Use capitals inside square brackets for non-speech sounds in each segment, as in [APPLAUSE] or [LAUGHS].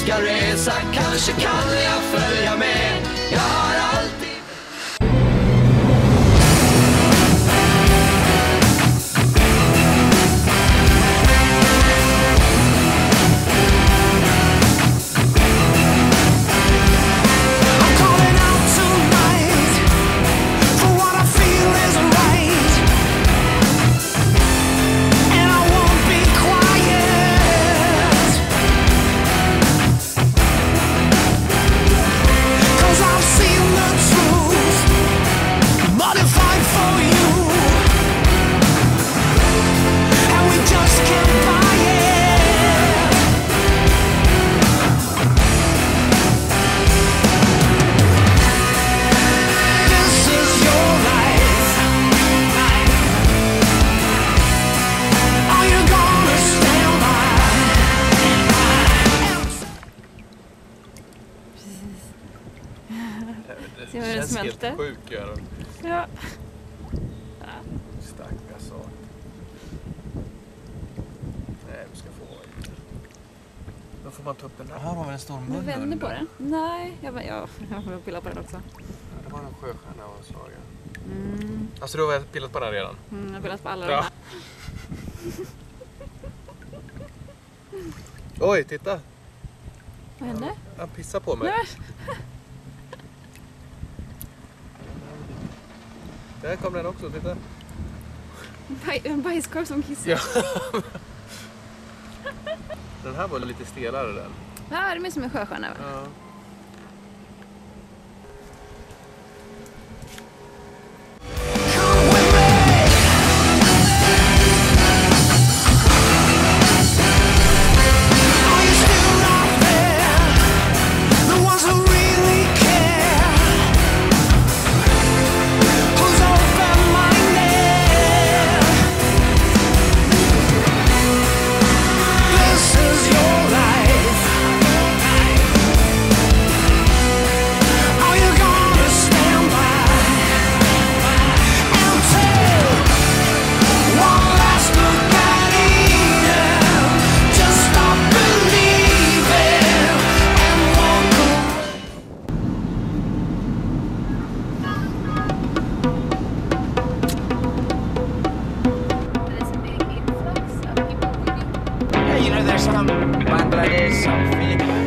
ska resa. Kanske kan jag följa med. Jag har allt hur den smälter. helt sjuk gör den. Ja. Stackars sak. Nej, du ska få. Då får man ta upp den där. Här har vi en stor Du mun vänder under. på den? Nej, jag, bara- ja, jag [LAUGHS] får pilla på den också. Ja, Det var en sjöstjärna och en saga. Mm, Alltså du har pillat på den redan? mm, jag har pillat på alla Ja. de här. Oj, titta! Vad hände? Han pissar på mig. Nej, Där kom den också, titta. baj, en bajskorv som kissar. Ja. Den här var lite stelare den. Ja, det är som en sjöstjärna. Bangladesh, some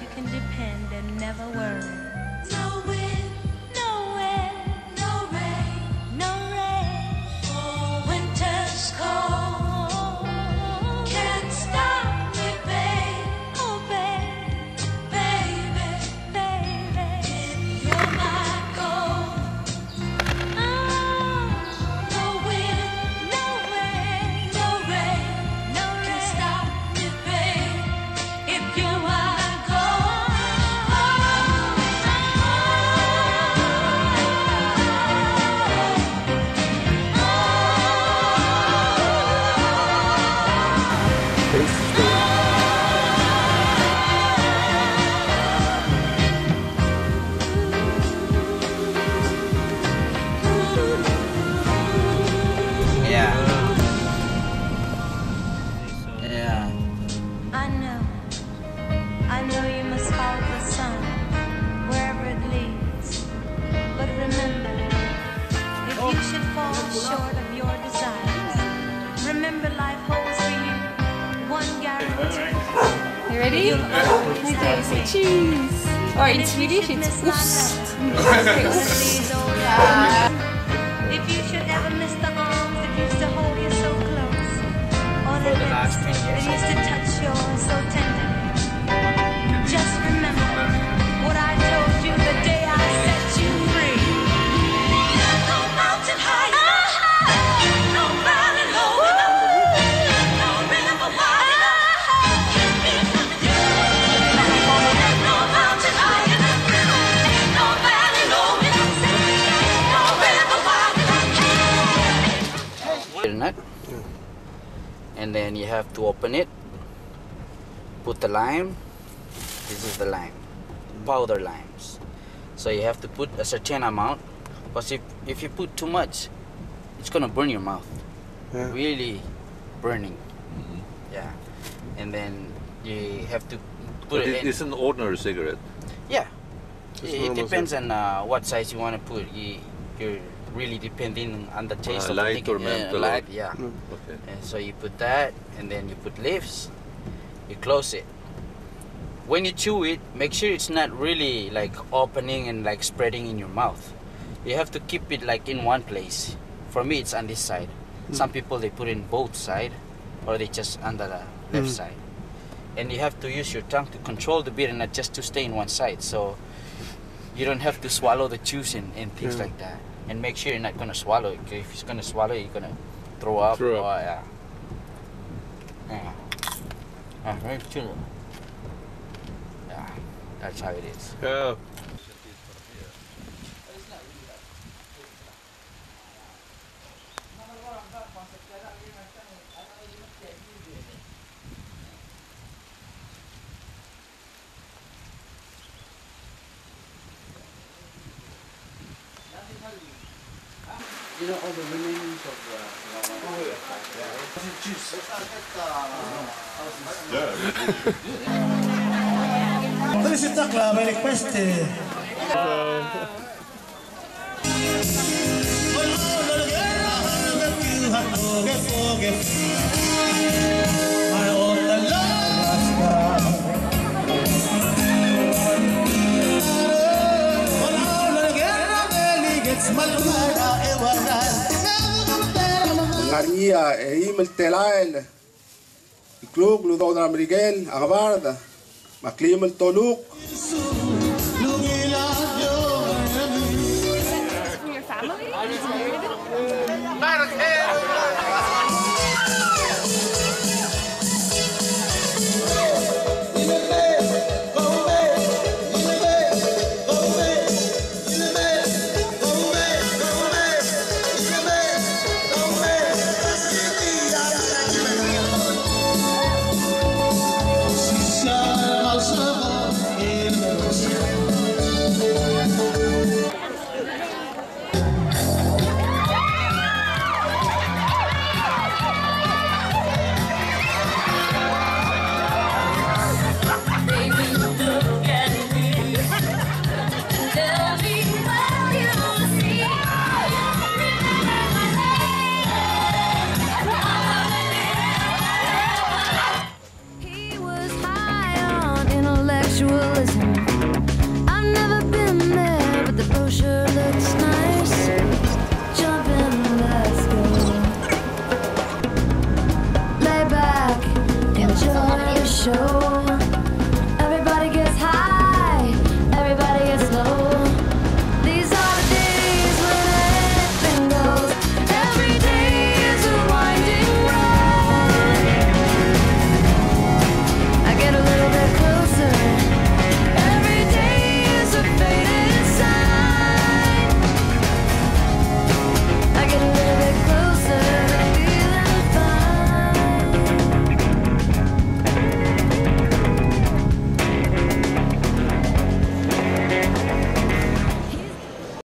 you can depend and never worry. Cheese. Oh, or in Swedish it's ost. [LAUGHS] If you should ever miss the arms that used to hold you so close, or the lips that used to then you have to open it. Put the lime. This is the lime, powder limes. So you have to put a certain amount, because if if you put too much, it's gonna burn your mouth. Yeah. Really burning. Yeah, and then you have to put But it it, in. it's an ordinary cigarette. Yeah. Just It, it normal depends on uh, what size you want to put. You, you're really depending on the taste Uh, of the light thing. or Yeah, light, yeah. Okay. And so you put that, and then you put leaves. You close it. When you chew it, make sure it's not really like opening and like spreading in your mouth. You have to keep it like in one place. For me, it's on this side. Some people they put in both side, or they just under the left Mm. side. And you have to use your tongue to control the beer and not just to stay in one side. So you don't have to swallow the juice and, and things Yeah. like that. And make sure you're not gonna swallow it. Cause if you're gonna swallow you're gonna throw up. Throw up. Or, yeah. Yeah. Ah, very chill. Yeah, that's how it is. Yeah. You know all the remains of uh, the This is Takla, very requested. Uh, Ngaria día هيملتلاعل الكلوب لدودر أمريكان أغباردا مقليم الطلوق